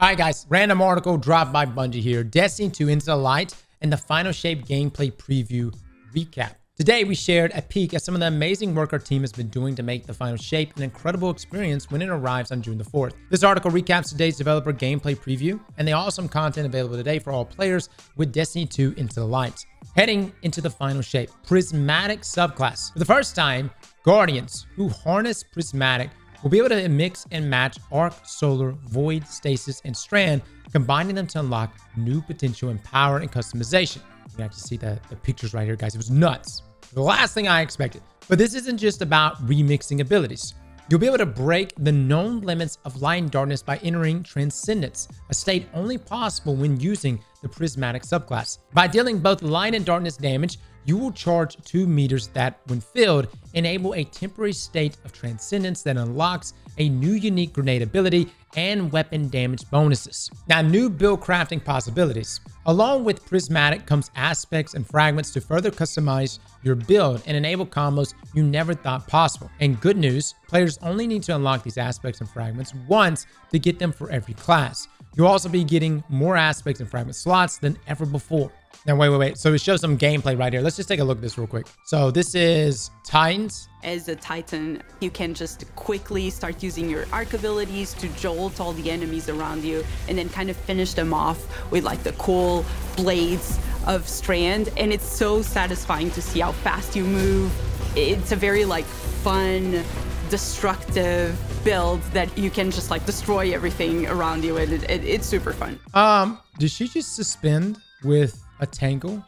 All right, guys, random article dropped by Bungie here. Destiny 2 Into the Light and the Final Shape gameplay preview recap. Today, we shared a peek at some of the amazing work our team has been doing to make the Final Shape an incredible experience when it arrives on June the 4th. This article recaps today's developer gameplay preview and the awesome content available today for all players with Destiny 2 Into the Light. Heading into the Final Shape, Prismatic subclass. For the first time, Guardians who harness Prismatic We'll be able to mix and match Arc, Solar, Void, Stasis, and Strand, combining them to unlock new potential in power and customization. You can actually see the, the pictures right here, guys. It was nuts. The last thing I expected. But this isn't just about remixing abilities. You'll be able to break the known limits of light and darkness by entering Transcendence, a state only possible when using the Prismatic subclass. By dealing both light and darkness damage, you will charge 2 meters that, when filled, enable a temporary state of transcendence that unlocks a new unique grenade ability and weapon damage bonuses. Now, new build crafting possibilities. Along with Prismatic comes aspects and fragments to further customize your build and enable combos you never thought possible. And good news, players only need to unlock these aspects and fragments once to get them for every class. You'll also be getting more aspects and fragment slots than ever before. Now, wait, wait, wait. So it shows some gameplay right here. Let's just take a look at this real quick. So this is Titans. As a Titan, you can just quickly start using your arc abilities to jolt all the enemies around you and then kind of finish them off with like the cool blades of Strand. And it's so satisfying to see how fast you move. It's a very like fun, destructive build that you can just like destroy everything around you and it, it, it's super fun. Um, did she just suspend with a tangle?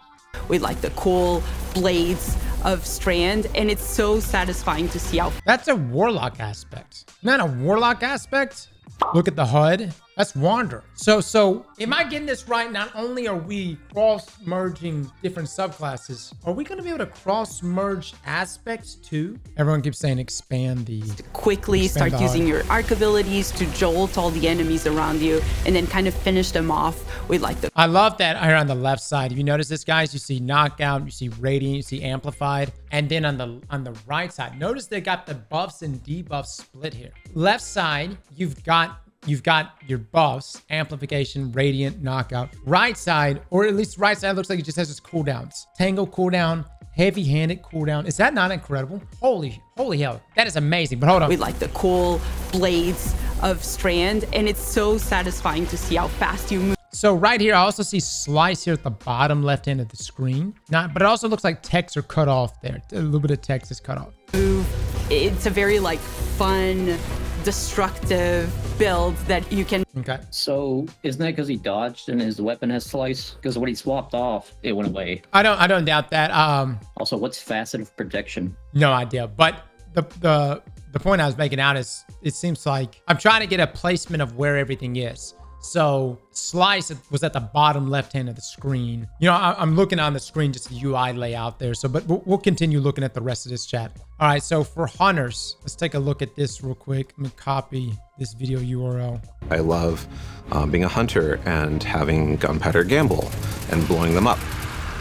With like the cool blades of Strand, and it's so satisfying to see how. That's a warlock aspect. Not a warlock aspect. Look at the HUD. That's Wander. So, so am I getting this right? Not only are we cross merging different subclasses, are we going to be able to cross merge aspects too? Everyone keeps saying expand the. Quickly expand start the using your arc abilities to jolt all the enemies around you, and then kind of finish them off with like the I love that here on the left side. If you notice this, guys, you see knockout, you see radiant, you see amplified, and then on the on the right side, notice they got the buffs and debuffs split here. Left side, you've got you've got your buffs, amplification, radiant, knockout. Right side, or at least right side, looks like it just has its cooldowns. Tangle cooldown, heavy-handed cooldown. Is that not incredible? Holy, holy hell, that is amazing. But hold on. We like the cool blades of Strand, and it's so satisfying to see how fast you move. So right here, I also see slice here at the bottom left hand of the screen. Not, but it also looks like text are cut off there. A little bit of text is cut off. It's a very like fun, destructive build that you can Okay. So isn't that because he dodged and his weapon has slice? Because when he swapped off, it went away. I don't, I don't doubt that. Um, Also, what's facet of protection? no idea. But the the the point I was making out is it seems like I'm trying to get a placement of where everything is. So slice was at the bottom left hand of the screen. You know, I, I'm looking on the screen just the UI layout there. So, but we'll, we'll continue looking at the rest of this chat. All right. So for hunters, let's take a look at this real quick. Let me copy this video URL. I love um, being a hunter and having gunpowder gamble and blowing them up.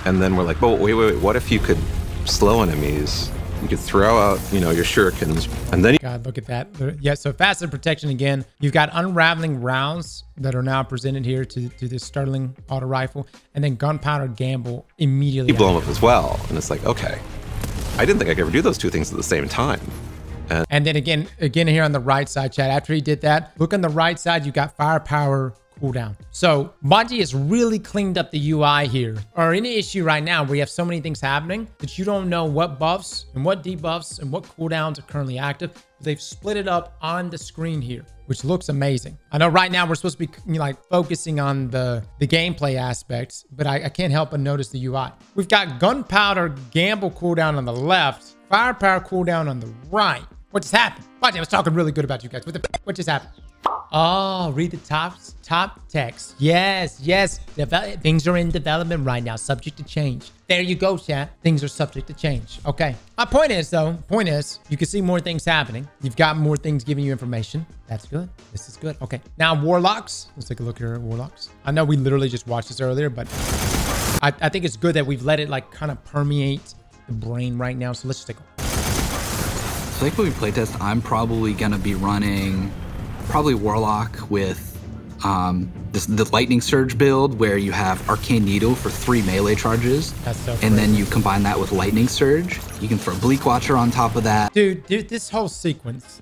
And then we're like, oh, wait, wait, wait. What if you could slow enemies? You could throw out, you know, your shurikens, and then God, look at that. Yeah, so facet protection again. You've got unraveling rounds that are now presented here to, to this Sterling auto rifle, and then gunpowder gamble immediately. you blow them up as well. And it's like, okay, I didn't think I could ever do those two things at the same time. And then again, again here on the right side, chat. After he did that, look on the right side. You got firepower cooldown. So Bungie has really cleaned up the UI here. Or any issue right now where you have so many things happening that you don't know what buffs and what debuffs and what cooldowns are currently active. They've split it up on the screen here, which looks amazing. I know right now we're supposed to be you know, like focusing on the the gameplay aspects, but I, I can't help but notice the UI. We've got gunpowder gamble cooldown on the left, firepower cooldown on the right. What just happened? Bungie, I was talking really good about you guys. What the what just happened? Oh, read the top top text. Yes, yes. Devel- things are in development right now, subject to change. There you go, chat. Things are subject to change. Okay. My point is though, point is, you can see more things happening. You've got more things giving you information. That's good. This is good. Okay. Now warlocks. Let's take a look here at warlocks. I know we literally just watched this earlier, but I, I think it's good that we've let it like kind of permeate the brain right now. So let's just take a So like when we playtest, I'm probably gonna be running probably Warlock with um, this, the Lightning Surge build where you have Arcane Needle for three melee charges. That's so And then you combine that with Lightning Surge. You can throw Bleak Watcher on top of that. dude, dude this whole sequence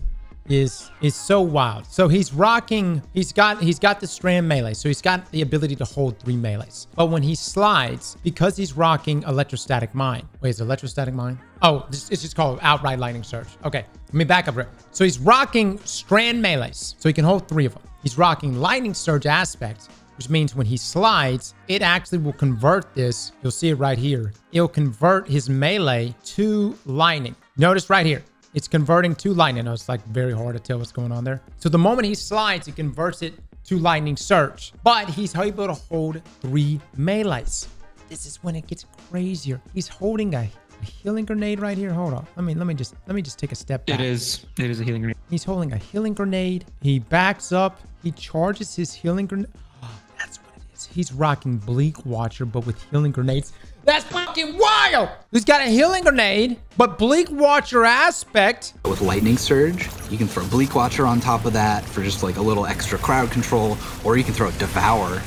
is is so wild. So he's rocking he's got he's got the strand melee so he's got the ability to hold three melees. But when he slides because he's rocking electrostatic mind wait is it electrostatic mind oh this, it's just called outright lightning surge. Okay let me back up here so he's rocking strand melees so he can hold three of them he's rocking lightning surge aspects which means when he slides, it actually will convert this. You'll see it right here. It'll convert his melee to lightning. Notice right here. It's converting to lightning. I it's like very hard to tell what's going on there. So the moment he slides, it converts it to lightning surge. But he's able to hold three melees. This is when it gets crazier. He's holding a healing grenade right here. Hold on. Let me let me just let me just take a step back. It is. It is a healing grenade. He's holding a healing grenade. He backs up. He charges his healing grenade. Oh, that's what it is. He's rocking Bleak Watcher, but with healing grenades. That's fucking wild! He's got a healing grenade, but Bleak Watcher aspect. With Lightning Surge, you can throw Bleak Watcher on top of that for just like a little extra crowd control, or you can throw Devour.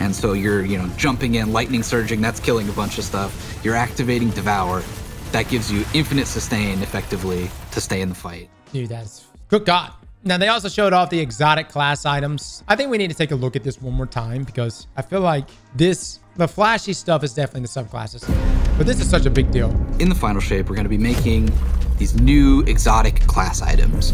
And so you're, you know, jumping in, lightning surging, that's killing a bunch of stuff. You're activating Devour. That gives you infinite sustain effectively to stay in the fight. Dude, that's good God. Now they also showed off the exotic class items. I think we need to take a look at this one more time because I feel like this, the flashy stuff is definitely the subclasses. But this is such a big deal. In the final shape, we're going to be making these new exotic class items.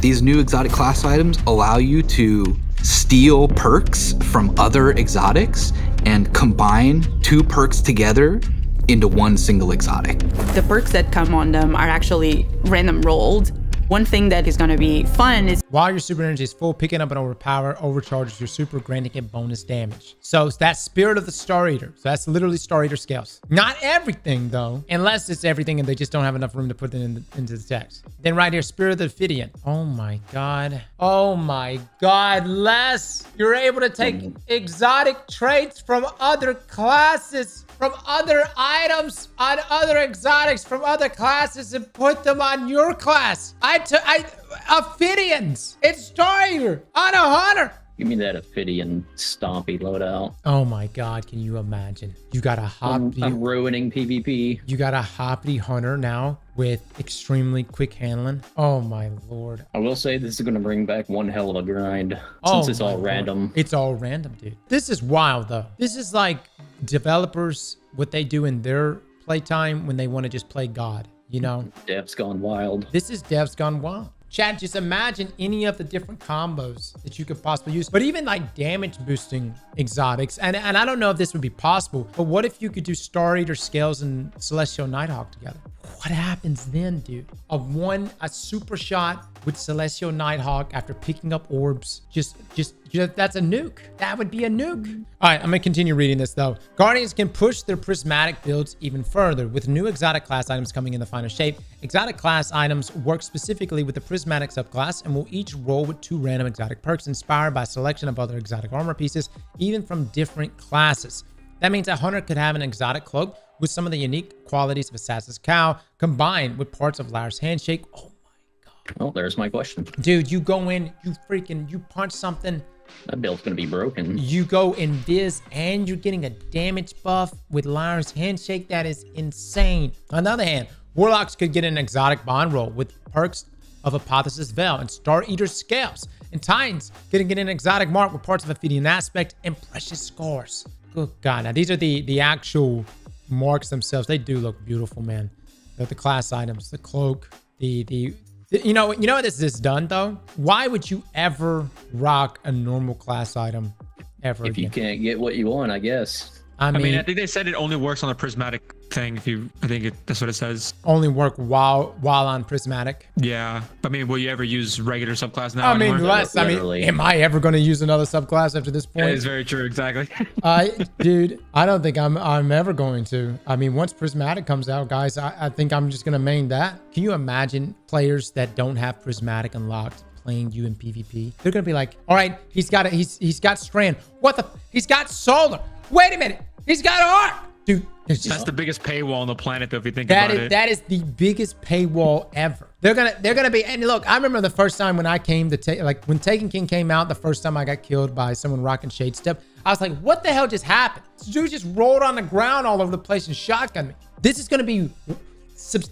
These new exotic class items allow you to steal perks from other exotics and combine two perks together into one single exotic. The perks that come on them are actually random rolled. One thing that is going to be fun is While your super energy is full, picking up an overpower overcharges your super, granting it bonus damage. So it's that spirit of the Star Eater. So that's literally Star Eater scales. Not everything though, unless it's everything and they just don't have enough room to put it in the, into the text. Then right here, Spirit of the Ophidian. Oh my god. Oh my god, Les, you're able to take mm-hmm. exotic traits from other classes from other items on other exotics from other classes and put them on your class. I took I Ophidians. It's Star on a hunter. Give me that Ophidian stompy loadout. Oh my god, can you imagine? You got a I'm, hoppy I'm ruining PvP. you got a hoppy hunter now with extremely quick handling. Oh my lord. I will say this is going to bring back one hell of a grind Oh since it's all lord. random. It's all random, dude. This is wild though. This is like developers what they do in their playtime when they want to just play God, you know? Dev's gone wild. This is devs gone wild. Chat, just imagine any of the different combos that you could possibly use. But even like damage boosting exotics, and, and I don't know if this would be possible, but what if you could do Star Eater Scales and Celestial Nighthawk together? What happens then, dude? A one, a super shot with Celestial Nighthawk after picking up orbs. Just, just, just, that's a nuke. That would be a nuke. All right, I'm gonna continue reading this though. Guardians can push their prismatic builds even further with new exotic class items coming in the final shape. Exotic class items work specifically with the prismatic subclass and will each roll with two random exotic perks inspired by selection of other exotic armor pieces, even from different classes. That means a hunter could have an exotic cloak with some of the unique qualities of Assassin's Cowl combined with parts of Liar's Handshake. Oh my god. Well, there's my question. Dude, you go in, you freaking, you punch something, That build's going to be broken. you go in this, and you're getting a damage buff with Liar's Handshake. That is insane. On the other hand, Warlocks could get an exotic bond roll with perks of Apotheosis Veil and Star Eater Scales. And Titans getting get an exotic mark with parts of Ophidian Aspect and Precious Scars. Good God. Now, these are the, the actual marks themselves. They do look beautiful, man. The, the class items, the cloak, the, the, the- you know, you know what this is done though? Why would you ever rock a normal class item ever If you can't get what you want, I guess. I I mean, mean, I think they said it only works on the prismatic thing. If you, I think it, that's what it says. only work while while on prismatic. Yeah. I mean, will you ever use regular subclass now? I mean, anymore? less. I mean, am I ever going to use another subclass after this That is point? very true. Exactly. I, dude, I don't think I'm I'm ever going to. I mean, once prismatic comes out, guys, I, I think I'm just going to main that. Can you imagine players that don't have prismatic unlocked? Playing you in PvP, they're gonna be like, "All right, he's got it. He's he's got strand. What the? He's got solar. Wait a minute. He's got arc. Dude, there's just That's the biggest paywall on the planet, though, if you think That about is it. that is the biggest paywall ever. They're gonna they're gonna be and look, I remember the first time when I came to take like when Taken King came out, the first time I got killed by someone rocking Shade Step, I was like, what the hell just happened? This dude just rolled on the ground all over the place and shotgun me. This is gonna be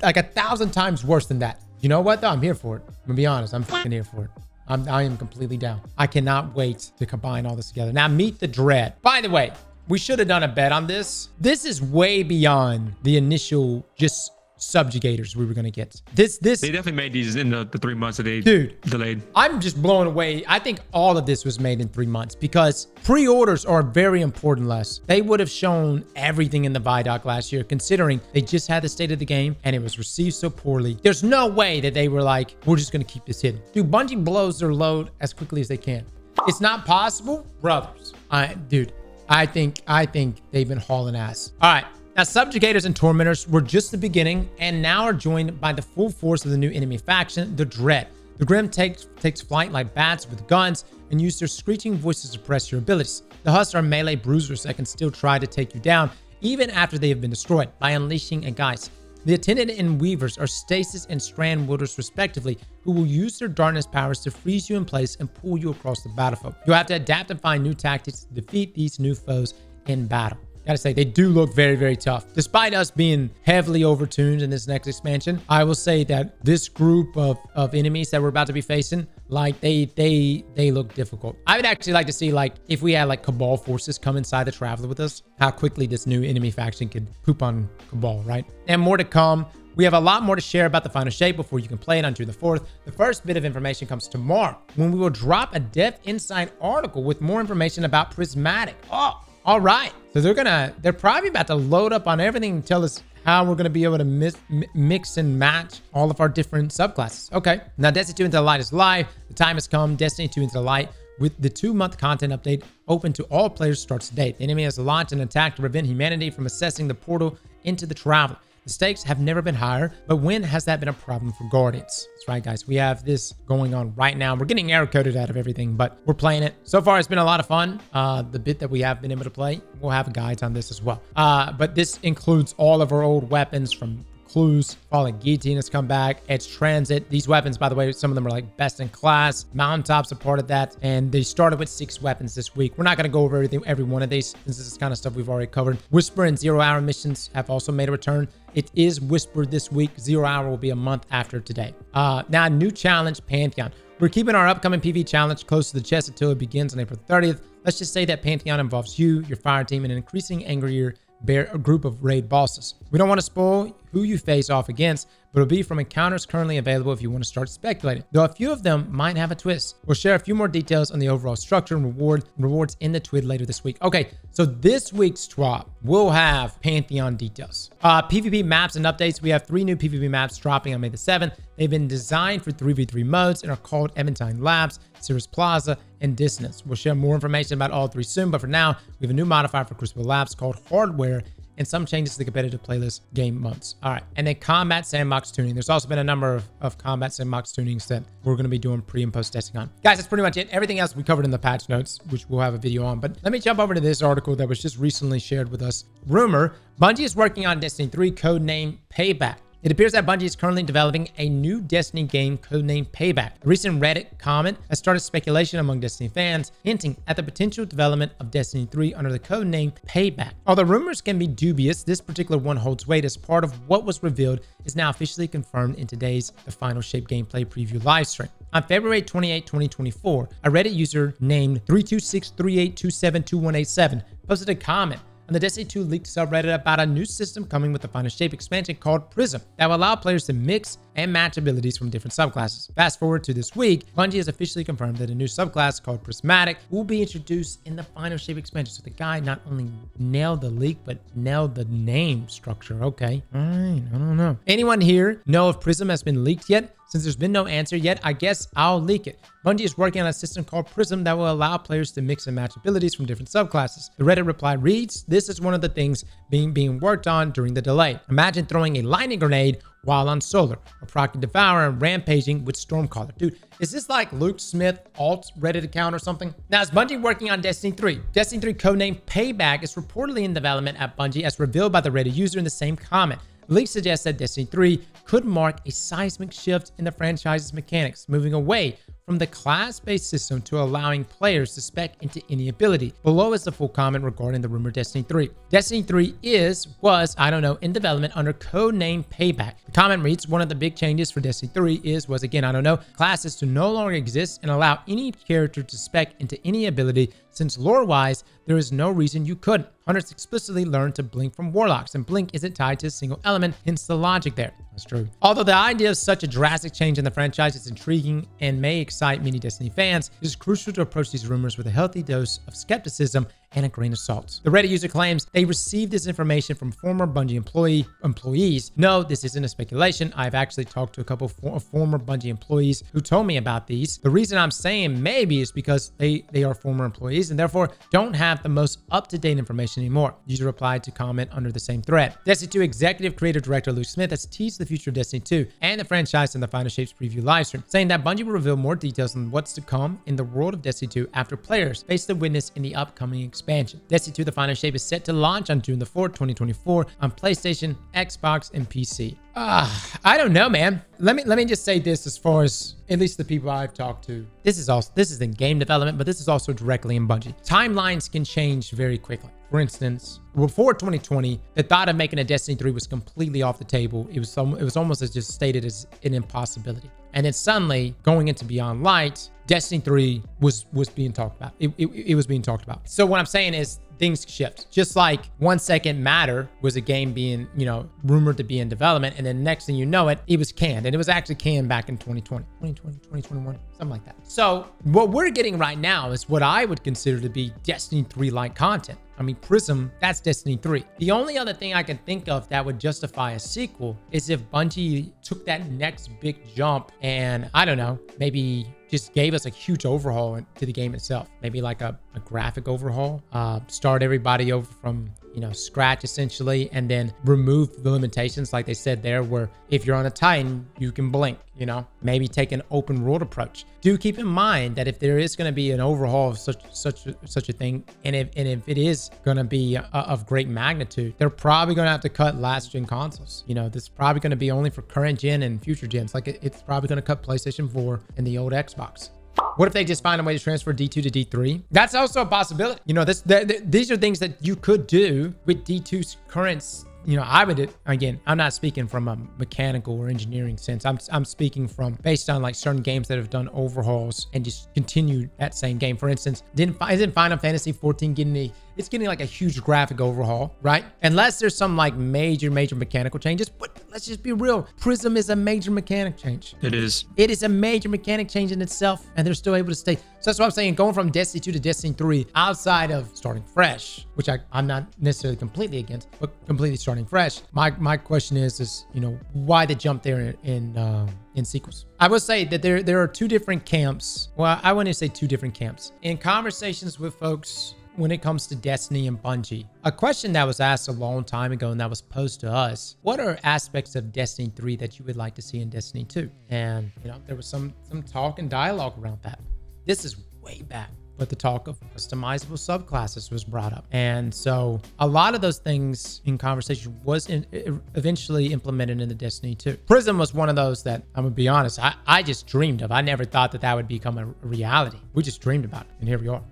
like a thousand times worse than that. You know what though? I'm here for it. I'm gonna be honest. I'm fucking here for it. I'm, I am completely down. I cannot wait to combine all this together. Now meet the dread. By the way, we should have done a bet on this. This is way beyond the initial just subjugators we were gonna get. This this They definitely made these in the, the three months that they Dude. delayed. I'm just blown away. I think all of this was made in three months because pre-orders are very important, Les. They would have shown everything in the Vidoc last year, considering they just had the state of the game and it was received so poorly. There's no way that they were like, we're just gonna keep this hidden. Dude, Bungie blows their load as quickly as they can. It's not possible, brothers. I, dude, I think I think they've been hauling ass. All right. Now, Subjugators and Tormentors were just the beginning and now are joined by the full force of the new enemy faction, the Dread. The Grim takes, takes flight like bats with guns and use their screeching voices to suppress your abilities. The Husks are melee bruisers that can still try to take you down even after they have been destroyed by unleashing a Geist. The Attendant and Weavers are Stasis and Strand Wielders respectively, who will use their darkness powers to freeze you in place and pull you across the battlefield. You'll have to adapt and find new tactics to defeat these new foes in battle. Gotta say, they do look very, very tough. Despite us being heavily overtuned in this next expansion, I will say that this group of, of enemies that we're about to be facing, like they they they look difficult. I would actually like to see like if we had like Cabal forces come inside the Traveler with us, how quickly this new enemy faction could poop on Cabal, right? And more to come. We have a lot more to share about the final shape before you can play it on June the 4th. The first bit of information comes tomorrow when we will drop a Dev Insight article with more information about Prismatic. Oh, all right. So they're gonna, they're probably about to load up on everything and tell us how we're gonna be able to mi- mix and match all of our different subclasses. Okay. Now Destiny 2 Into the Light is live. The time has come. Destiny 2 Into the Light with the two-month content update open to all players starts today. The enemy has launched an attack to prevent humanity from accessing the portal into the Traveler. The stakes have never been higher, but when has that been a problem for Guardians? That's right, guys. We have this going on right now. We're getting error coded out of everything, but we're playing it. So far, it's been a lot of fun. Uh, the bit that we have been able to play, we'll have guides on this as well. Uh, but this includes all of our old weapons from Clues, Fallen Guillotine has come back. Edge Transit. These weapons, by the way, some of them are like best in class. Mountaintops are part that. And they started with six weapons this week. We're not going to go over everything, every one of these, since this is kind of stuff we've already covered. Whisper and Zero Hour missions have also made a return. It is Whisper this week. Zero Hour will be a month after today. Uh, now, new challenge, Pantheon. We're keeping our upcoming PV challenge close to the chest until it begins on April 30th. Let's just say that Pantheon involves you, your fire team, and an increasing angrier bear a group of raid bosses. We don't want to spoil who you face off against, but it'll be from encounters currently available if you want to start speculating. Though a few of them might have a twist. We'll share a few more details on the overall structure and reward rewards in the TWID later this week. Okay, so this week's drop will have Pantheon details. Uh, PvP maps and updates. We have three new PvP maps dropping on May the 7th. They've been designed for 3v3 modes and are called Eventide Labs, Cirrus Plaza, and Dissonance. We'll share more information about all three soon, but for now, we have a new modifier for Crucible Labs called Hardware and some changes to the competitive playlist game months. All right. And then combat sandbox tuning. There's also been a number of, of combat sandbox tunings that we're going to be doing pre and post testing on. Guys, that's pretty much it. Everything else we covered in the patch notes, which we'll have a video on. But let me jump over to this article that was just recently shared with us. Rumor Bungie is working on Destiny 3 codename Payback. It appears that Bungie is currently developing a new Destiny game codenamed Payback. A recent Reddit comment has started speculation among Destiny fans, hinting at the potential development of Destiny 3 under the codename Payback. Although rumors can be dubious, this particular one holds weight as part of what was revealed is now officially confirmed in today's The Final Shape gameplay preview livestream. On February 28, 2024, a Reddit user named 32638272187 posted a comment on the Destiny 2 leaked subreddit about a new system coming with the Final Shape expansion called Prism that will allow players to mix and match abilities from different subclasses. Fast forward to this week, Bungie has officially confirmed that a new subclass called Prismatic will be introduced in the Final Shape expansion. So the guy not only nailed the leak, but nailed the name structure. Okay. All right. I don't know. Anyone here know if Prism has been leaked yet? Since there's been no answer yet, I guess I'll leak it. Bungie is working on a system called Prism that will allow players to mix and match abilities from different subclasses. The Reddit reply reads, This is one of the things being, being worked on during the delay. Imagine throwing a lightning grenade while on solar, or proccing Devour and rampaging with Stormcaller. Dude, is this like Luke Smith alt Reddit account or something? Now, is Bungie working on Destiny 3? Destiny 3 codename Payback is reportedly in development at Bungie as revealed by the Reddit user in the same comment. Leaks suggest that Destiny 3 could mark a seismic shift in the franchise's mechanics, moving away from the class-based system to allowing players to spec into any ability. Below is the full comment regarding the rumored Destiny 3. Destiny 3 is, was, I don't know, in development under codename Payback. The comment reads, one of the big changes for Destiny 3 is, was again, I don't know, classes to no longer exist and allow any character to spec into any ability since lore-wise, there is no reason you couldn't. Hunters explicitly learn to blink from warlocks, and blink isn't tied to a single element, hence the logic there. That's true. Although the idea of such a drastic change in the franchise is intriguing and may excite many Destiny fans, it is crucial to approach these rumors with a healthy dose of skepticism and a grain of salt. The Reddit user claims they received this information from former Bungie employee employees. No, this isn't a speculation. I've actually talked to a couple of uh, former Bungie employees who told me about these. The reason I'm saying maybe is because they, they are former employees and therefore don't have the most up-to-date information anymore. User replied to comment under the same thread. Destiny 2 executive creator director Luke Smith has teased the future of Destiny 2 and the franchise in the Final Shapes preview livestream, saying that Bungie will reveal more details on what's to come in the world of Destiny 2 after players face the witness in the upcoming expansion. Destiny 2 The Final Shape is set to launch on June the 4th, 2024 on PlayStation, Xbox, and PC. Ah, uh, I don't know, man. Let me let me just say this as far as at least the people I've talked to. This is also this is in game development, but this is also directly in Bungie. Timelines can change very quickly. For instance, before 2020, the thought of making a Destiny 3 was completely off the table. It was it was almost as just stated as an impossibility. And then suddenly, going into Beyond Light, Destiny 3 was was being talked about. It, it, it was being talked about. So what I'm saying is things shift. Just like one second matter was a game being, you know, rumored to be in development. And then next thing you know it, it was canned. And it was actually canned back in 2020, 2020, 2021, something like that. So what we're getting right now is what I would consider to be Destiny 3 like content. I mean, Prism, that's Destiny 3. The only other thing I can think of that would justify a sequel is if Bungie took that next big jump and, I don't know, maybe just gave us a huge overhaul to the game itself. Maybe like a, a graphic overhaul, uh, start everybody over from you know, scratch essentially, and then remove the limitations, like they said there, where if you're on a Titan, you can blink, you know, maybe take an open world approach. Do keep in mind that if there is going to be an overhaul of such such such a thing, and if and if it is going to be a, of great magnitude, they're probably going to have to cut last gen consoles. You know, this is probably going to be only for current gen and future gens. Like it, it's probably going to cut PlayStation 4 and the old Xbox. What if they just find a way to transfer D2 to D3? That's also a possibility. You know, this th th these are things that you could do with D2's current you know, I would, again, I'm not speaking from a mechanical or engineering sense. I'm, I'm speaking from based on like certain games that have done overhauls and just continue that same game. For instance, didn't, isn't Final Fantasy 14 getting a, it's getting like a huge graphic overhaul, right? Unless there's some like major, major mechanical changes. But let's just be real. Prism is a major mechanic change. It is. It is a major mechanic change in itself, and they're still able to stay. So that's what I'm saying. Going from Destiny 2 to Destiny 3, outside of starting fresh, which I, I'm not necessarily completely against, but completely starting fresh. My my question is, is you know, why the jump there in in, uh, in sequels? I will say that there there are two different camps. Well, I want to say two different camps. In conversations with folks when it comes to Destiny and Bungie. A question that was asked a long time ago and that was posed to us, what are aspects of Destiny 3 that you would like to see in Destiny 2? And, you know, there was some some talk and dialogue around that. This is way back but the talk of customizable subclasses was brought up. And so a lot of those things in conversation was in, eventually implemented in the Destiny 2. Prism was one of those that I'm gonna be honest, I, I just dreamed of. I never thought that that would become a reality. We just dreamed about it, and here we are.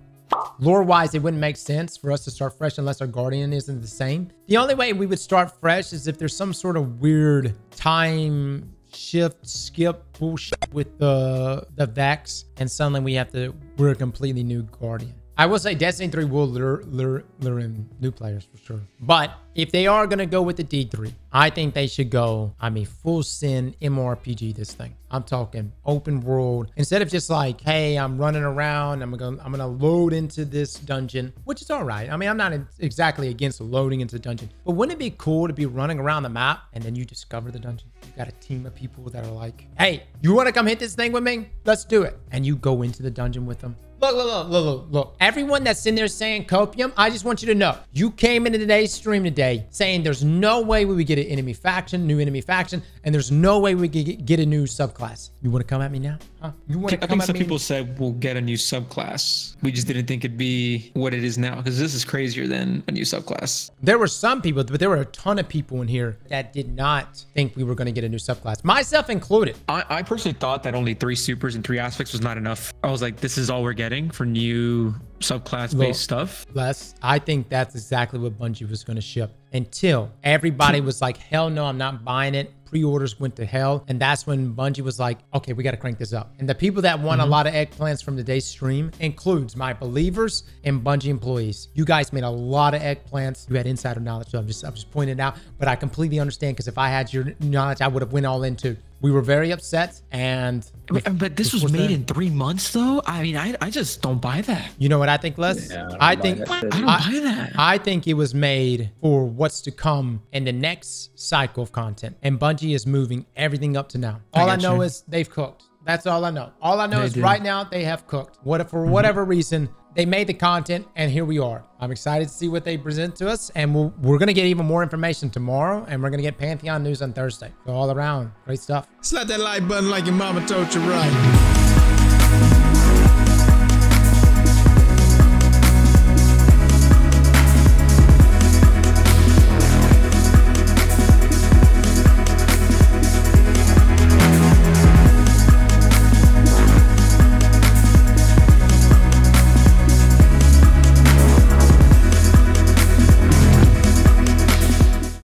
Lore wise, it wouldn't make sense for us to start fresh unless our Guardian isn't the same. The only way we would start fresh is if there's some sort of weird time shift skip bullshit with the the Vex and suddenly we have to we're a completely new Guardian. I will say Destiny 3 will lure, lure, lure in new players for sure. But if they are going to go with the D3, I think they should go, I mean, full sin MMORPG this thing. I'm talking open world. Instead of just like, hey, I'm running around, I'm gonna I'm gonna load into this dungeon, which is all right. I mean, I'm not exactly against loading into dungeon, but wouldn't it be cool to be running around the map and then you discover the dungeon? You got a team of people that are like, hey, you want to come hit this thing with me? Let's do it. And you go into the dungeon with them. Look, look, look, look, look, look. Everyone that's in there saying copium, I just want you to know, you came into today's stream today saying there's no way we would get an enemy faction, new enemy faction, and there's no way we could get a new subclass. You want to come at me now? Huh? You want to I come think at some me? people said we'll get a new subclass. We just didn't think it'd be what it is now because this is crazier than a new subclass. There were some people, but there were a ton of people in here that did not think we were going to get a new subclass, myself included. I, I personally thought that only three supers and three aspects was not enough. I was like, this is all we're getting for new subclass based stuff. Les, I think that's exactly what Bungie was going to ship until everybody was like, hell no, I'm not buying it. Pre-orders went to hell. And that's when Bungie was like, okay, we got to crank this up. And the people that won a mm-hmm. lot of eggplants from today's stream includes my believers and Bungie employees. You guys made a lot of eggplants. You had insider knowledge. So I'm just, I'm just pointing it out, but I completely understand because if I had your knowledge, I would have went all into. We were very upset and But, uh, but this was made uh, in three months though. I mean, I, I just don't buy that. you know what I think, Les? Yeah, I I think I don't buy that. I think it was made for what's to come in the next cycle of content. And Bungie is moving everything up to now. All I, got know you. is they've cooked. That's all I know. All I know They is did. right now they have cooked. What if for whatever reason they made the content and here we are. I'm excited to see what they present to us and we'll, we're going to get even more information tomorrow and we're going to get Pantheon news on Thursday. So all around, great stuff. Slap that like button like your mama told you right.